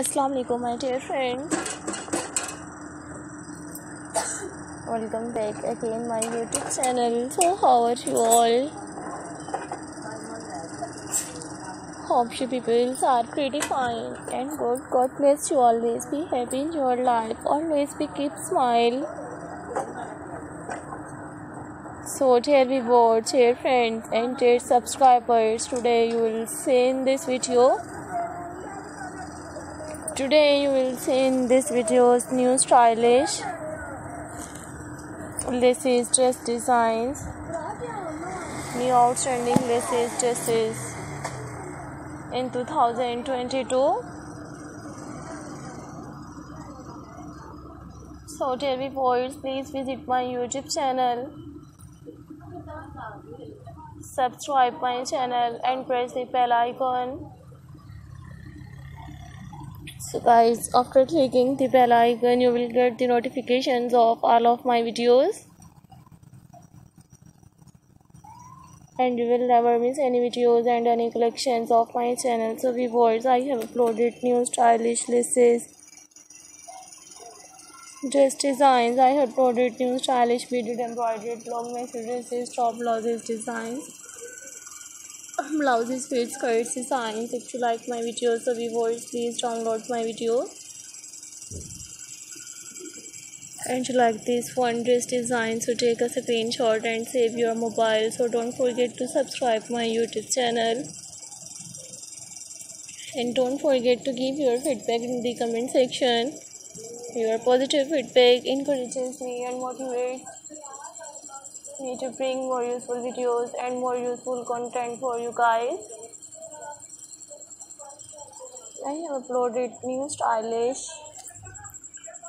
Assalamu alaikum my dear friends. Welcome back again my youtube channel. So how are you all? Hope you people are pretty fine and good. God bless you. Always be happy in your life. Always be keep smile. So dear viewers dear friends and dear subscribers. Today you will see in this video Today you will see in this video's new stylish laces dress designs, new outstanding laces dresses in 2022. So dear viewers, please visit my YouTube channel, subscribe my channel and press the bell icon so guys after clicking the bell icon you will get the notifications of all of my videos. And you will never miss any videos and any collections of my channel. So viewers i have uploaded new stylish laces dress designs. I have uploaded new stylish beaded embroidered long dresses top blouses designs blouses fit skirts designs if you like my videos so viewers please download my video. And you like this one dress design so take a screenshot and save your mobile. So don't forget to subscribe my youtube channel. And don't forget to give your feedback in the comment section. Your positive feedback encourages me and motivates me to bring more useful videos and more useful content for you guys. I have uploaded new stylish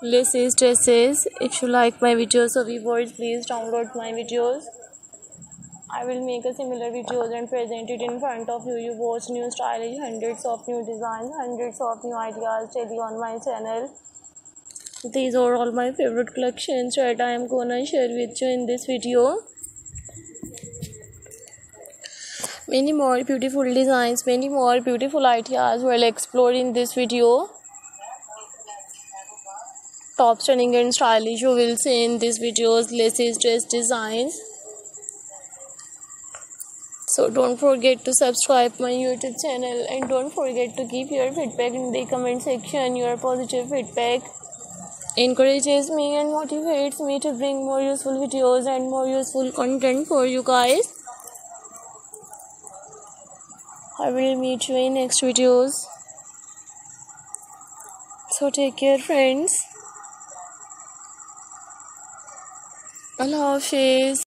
laces dresses. If you like my videos or viewers, please download my videos. I will make a similar videos and present it in front of you. You watch new stylish, hundreds of new designs, hundreds of new ideas daily on my channel these are all my favorite collections that i am gonna share with you in this video. Many more beautiful designs many more beautiful ideas will explore in this video. Top stunning and stylish you will see in this videos laces dress designs. So don't forget to subscribe my youtube channel and don't forget to give your feedback in the comment section your positive feedback encourages me and motivates me to bring more useful videos and more useful content for you guys. I will meet you in next videos. So take care friends. Allah hafiz